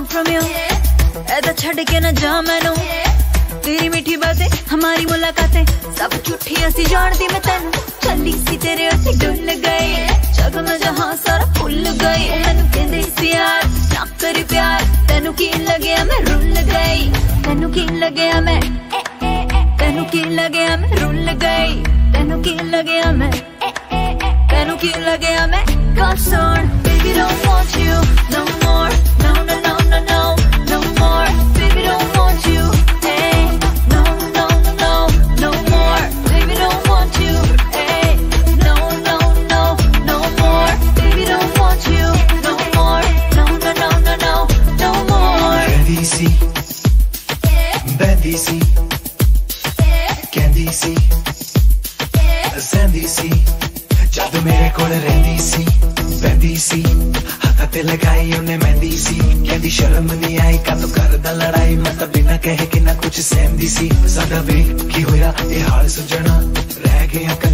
on from you. ऐदा छड़ के ना जा मैनू। तेरी मीठी बातें, हमारी मुलाकातें, सब झूठी असी जानदी मैं तेन। चली सी तेरे उत्ते डुल गई। जग में जहाँ सारा भुल गई। मैनू कहंदे सी यार ना कर प्यार। तेनू की लगे मैं रुल गई। तेनू की लगे मैं तेनू की लगे मैं रुल गई। तेनू की लगे मैं तेनू की लगे मैं baby, don't ਕਹਿੰਦੀ ਸੀ ਬੈਂਦੀ ਸੀ ਕਹਿੰਦੀ ਸੀ ਸੈਂਦੀ ਸੀ ਜਦ ਮੇਰੇ ਕੋਲ ਰਹਿੰਦੀ ਸੀ ਬੈਂਦੀ ਸੀ ਹੱਥਾਂ ਤੇ ਲਗਾਈ ਉਹਨੇ ਮਹਿੰਦੀ ਸੀ ਕਹਿੰਦੀ ਸ਼ਰਮ ਨਹੀਂ ਆਈ ਕਦੋਂ ਕਰਦਾ ਲੜਾਈ ਮੈਂ ਤਾਂ ਬਿਨਾਂ ਕਹੇ ਕਿ ਨਾ ਕੁਝ ਸਹਿੰਦੀ ਸੀ ਸਾਡਾ ਵੇਖ ਕੀ ਹੋਇਆ ਇਹ ਹਾਲ ਸੁਝਣਾ ਰਹਿ ਗਿਆ ਕੱਲੇ